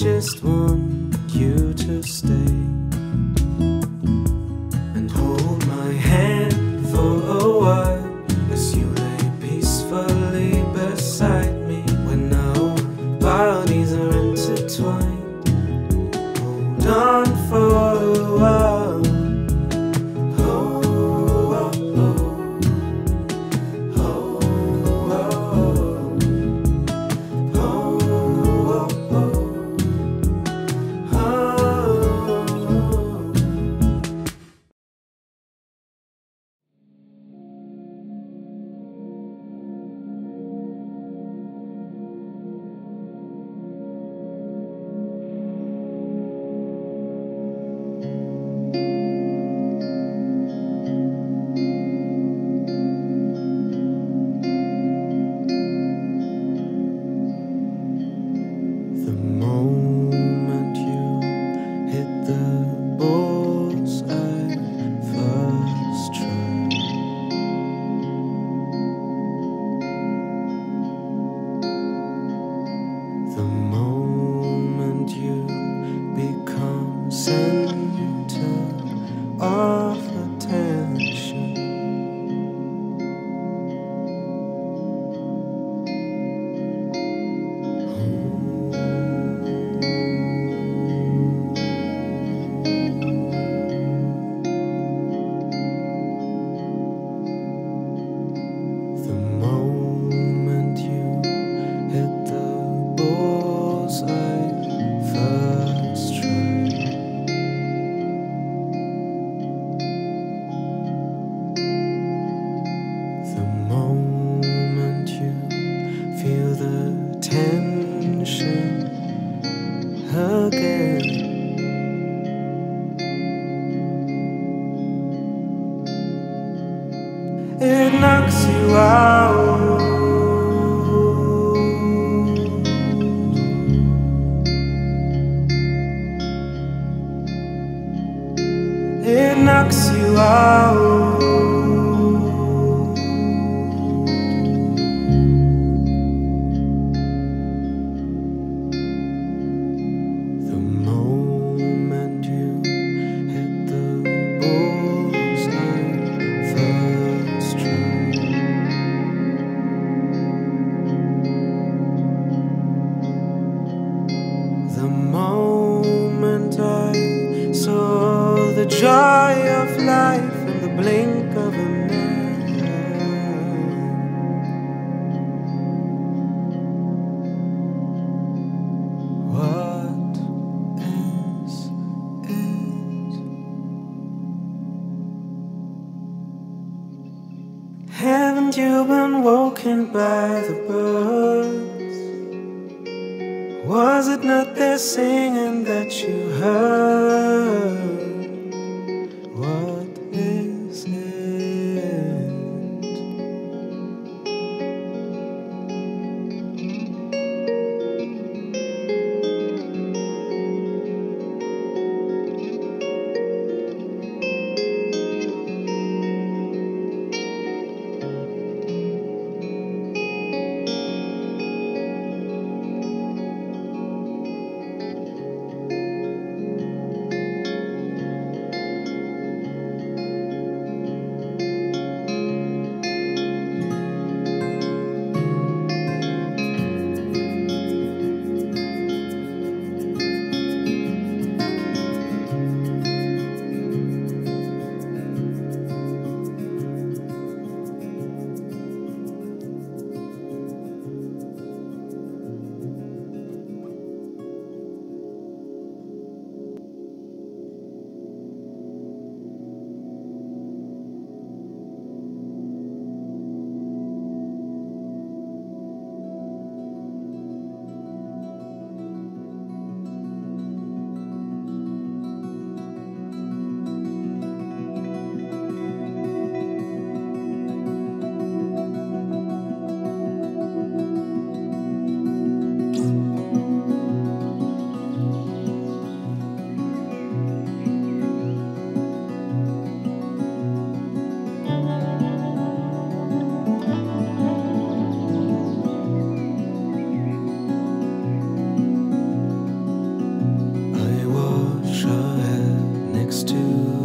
just want you to stay. it knocks you out. the joy of life in the blink of an eye. What is it? Haven't you been woken by the birds? Was it not their singing that you heard? next to